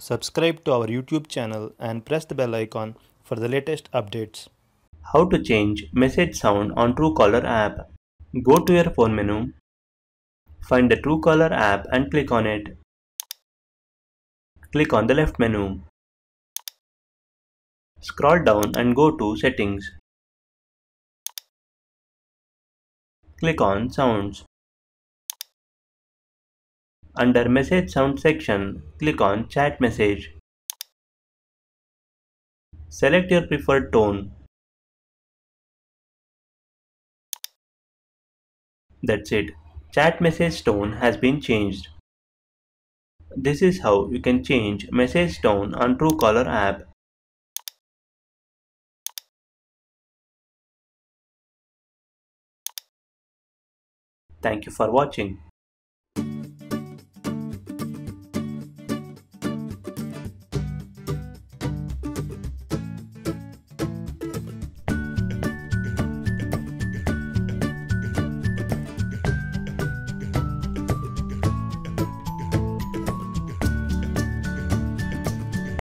Subscribe to our YouTube channel and press the bell icon for the latest updates. How to change message sound on Truecaller app. Go to your phone menu, find the Truecaller app and click on it. Click on the left menu. Scroll down and go to Settings. Click on Sounds. Under Message Sound section, click on Chat Message. Select your preferred tone. That's it. Chat message tone has been changed. This is how you can change message tone on Truecaller app. Thank you for watching.